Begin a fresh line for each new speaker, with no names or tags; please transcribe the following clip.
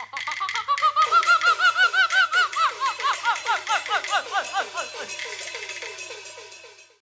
Ha ha ha!